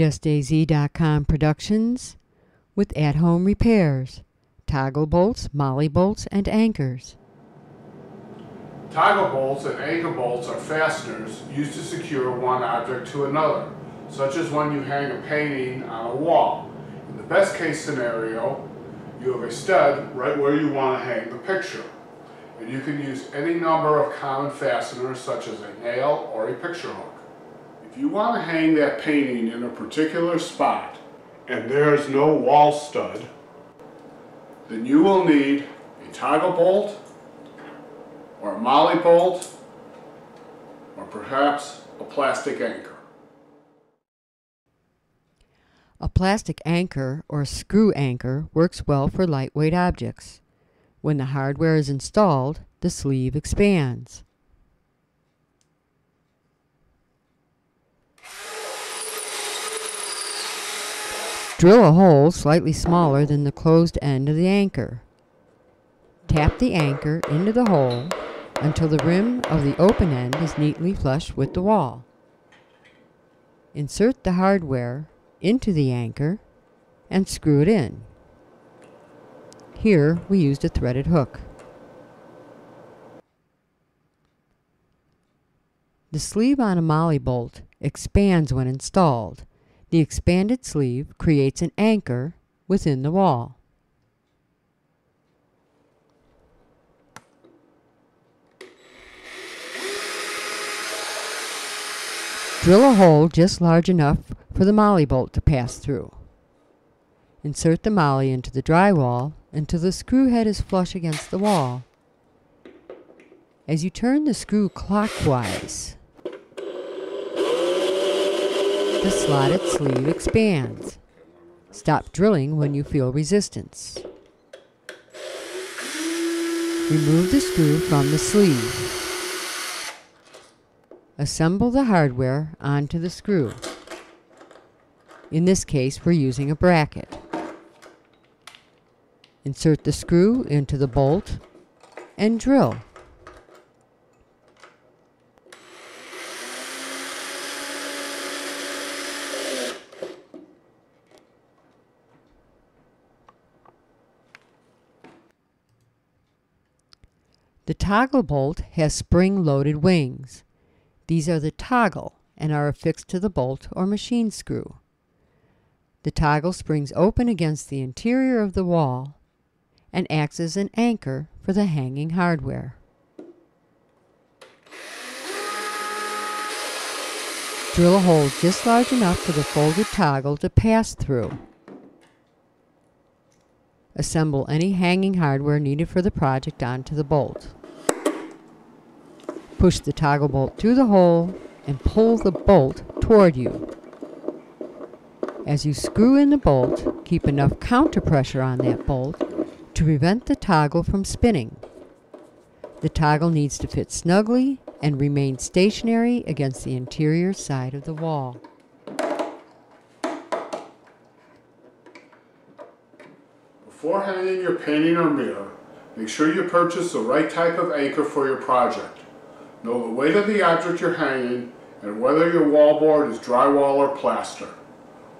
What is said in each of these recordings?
JustAZ.com Productions with at home repairs, toggle bolts, molly bolts, and anchors. Toggle bolts and anchor bolts are fasteners used to secure one object to another, such as when you hang a painting on a wall. In the best case scenario, you have a stud right where you want to hang the picture. And you can use any number of common fasteners such as a nail or a picture hook. If you want to hang that painting in a particular spot and there is no wall stud, then you will need a toggle bolt or a molly bolt or perhaps a plastic anchor. A plastic anchor or screw anchor works well for lightweight objects. When the hardware is installed, the sleeve expands. Drill a hole slightly smaller than the closed end of the anchor. Tap the anchor into the hole until the rim of the open end is neatly flush with the wall. Insert the hardware into the anchor and screw it in. Here we used a threaded hook. The sleeve on a molly bolt expands when installed the expanded sleeve creates an anchor within the wall. Drill a hole just large enough for the molly bolt to pass through. Insert the molly into the drywall until the screw head is flush against the wall. As you turn the screw clockwise, the slotted sleeve expands. Stop drilling when you feel resistance. Remove the screw from the sleeve. Assemble the hardware onto the screw. In this case, we're using a bracket. Insert the screw into the bolt and drill. The toggle bolt has spring-loaded wings. These are the toggle and are affixed to the bolt or machine screw. The toggle springs open against the interior of the wall and acts as an anchor for the hanging hardware. Drill a hole just large enough for the folded toggle to pass through. Assemble any hanging hardware needed for the project onto the bolt. Push the toggle bolt through the hole and pull the bolt toward you. As you screw in the bolt, keep enough counter pressure on that bolt to prevent the toggle from spinning. The toggle needs to fit snugly and remain stationary against the interior side of the wall. Before hanging your painting or mirror, make sure you purchase the right type of anchor for your project. Know the weight of the object you're hanging and whether your wallboard is drywall or plaster.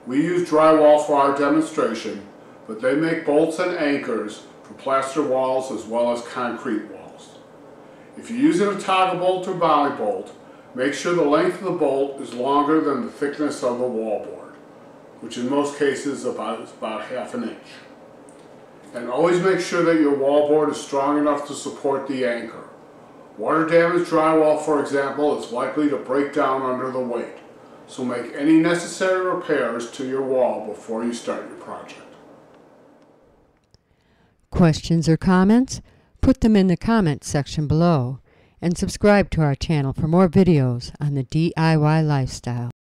We use drywall for our demonstration, but they make bolts and anchors for plaster walls as well as concrete walls. If you're using a toggle bolt or molly bolt, make sure the length of the bolt is longer than the thickness of the wallboard, which in most cases is about, is about half an inch. And always make sure that your wallboard is strong enough to support the anchor. Water damaged drywall, for example, is likely to break down under the weight, so make any necessary repairs to your wall before you start your project. Questions or comments? Put them in the comments section below and subscribe to our channel for more videos on the DIY lifestyle.